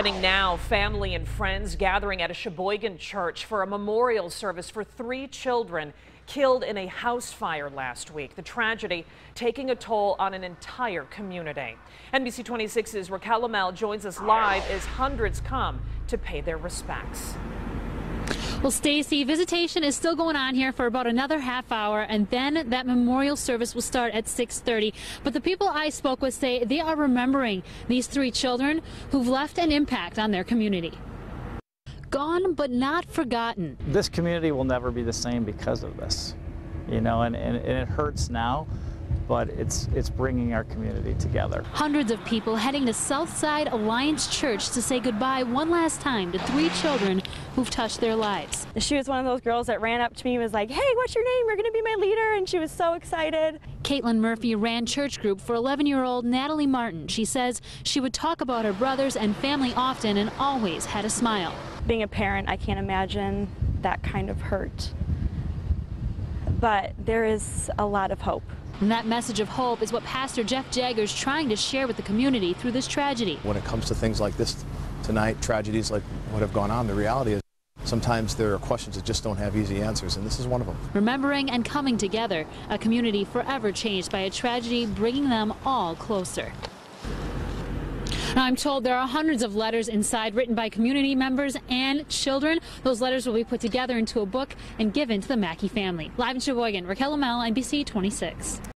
Happening now, family and friends gathering at a Sheboygan church for a memorial service for three children killed in a house fire last week. The tragedy taking a toll on an entire community. NBC 26's Raquel Amel joins us live as hundreds come to pay their respects. Well, Stacy, visitation is still going on here for about another half hour, and then that memorial service will start at 6:30. But the people I spoke with say they are remembering these three children who've left an impact on their community. Gone but not forgotten. This community will never be the same because of this, you know, and, and, and it hurts now but it's it's bringing our community together. Hundreds of people heading to Southside Alliance Church to say goodbye one last time to three children who've touched their lives. She was one of those girls that ran up to me and was like, hey, what's your name? You're going to be my leader. And she was so excited. Caitlin Murphy ran church group for 11-year-old Natalie Martin. She says she would talk about her brothers and family often and always had a smile. Being a parent, I can't imagine that kind of hurt. But there is a lot of hope. And that message of hope is what Pastor Jeff Jagger is trying to share with the community through this tragedy. When it comes to things like this tonight, tragedies like what have gone on, the reality is sometimes there are questions that just don't have easy answers, and this is one of them. Remembering and coming together, a community forever changed by a tragedy, bringing them all closer. I'm told there are hundreds of letters inside written by community members and children. Those letters will be put together into a book and given to the Mackey family. Live in Sheboygan, Raquel Amel, NBC 26.